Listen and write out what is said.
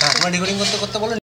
হ্যাঁ, রেকর্ডিং করতে করতে বলো